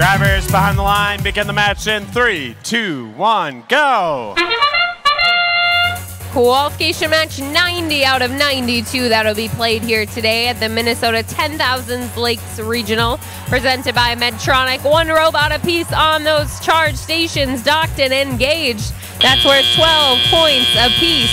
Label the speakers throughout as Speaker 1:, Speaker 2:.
Speaker 1: Drivers behind the line begin the match in three, two, one, go!
Speaker 2: Qualification match 90 out of 92 that'll be played here today at the Minnesota 10,000 Lakes Regional, presented by Medtronic. One robot apiece on those charge stations, docked and engaged. That's worth 12 points apiece.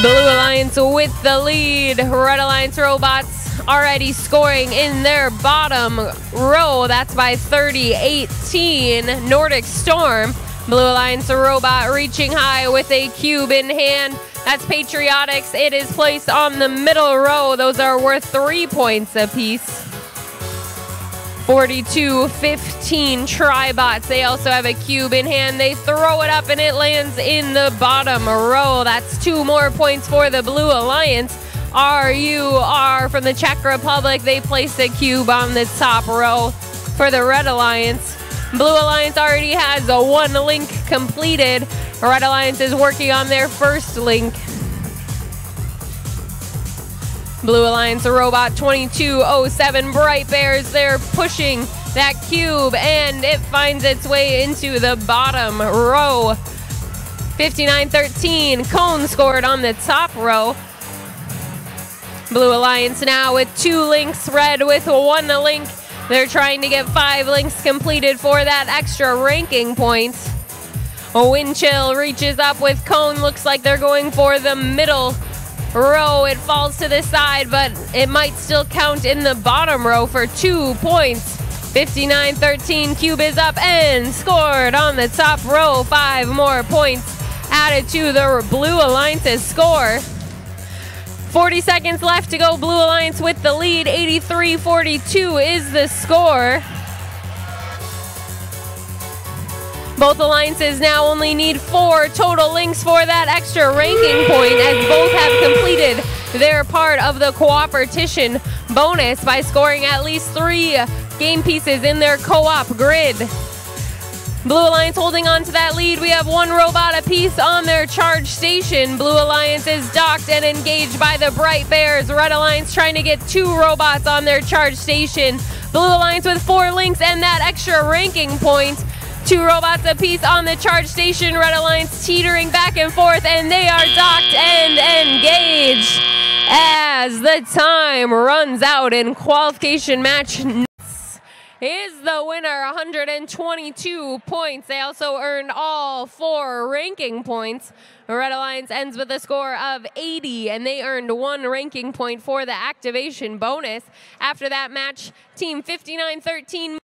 Speaker 2: Blue Alliance with the lead. Red Alliance robots already scoring in their bottom row. That's by 30 18. Nordic Storm. Blue Alliance robot reaching high with a cube in hand. That's Patriotics. It is placed on the middle row. Those are worth three points apiece. 42 15 Tribots. They also have a cube in hand. They throw it up and it lands in the bottom row. That's two more points for the Blue Alliance. RUR from the Czech Republic. They place a cube on the top row for the Red Alliance. Blue Alliance already has a one link completed. Red Alliance is working on their first link. Blue Alliance Robot 2207 Bright Bears. They're pushing that cube and it finds its way into the bottom row. 59-13. Cone scored on the top row. Blue Alliance now with two links. Red with one link. They're trying to get five links completed for that extra ranking point. Wind Chill reaches up with Cone. Looks like they're going for the middle row. It falls to the side, but it might still count in the bottom row for two points. 59-13, Cube is up and scored on the top row. Five more points added to the Blue Alliance's score. 40 seconds left to go. Blue Alliance with the lead. 83-42 is the score. Both alliances now only need four total links for that extra ranking point as both have completed their part of the cooperation bonus by scoring at least three game pieces in their co-op grid. Blue Alliance holding on to that lead. We have one robot apiece on their charge station. Blue Alliance is docked and engaged by the Bright Bears. Red Alliance trying to get two robots on their charge station. Blue Alliance with four links and that extra ranking point. Two robots apiece on the charge station. Red Alliance teetering back and forth, and they are docked and engaged as the time runs out in qualification match is the winner 122 points. They also earned all four ranking points. Red alliance ends with a score of 80 and they earned one ranking point for the activation bonus. After that match team 59 13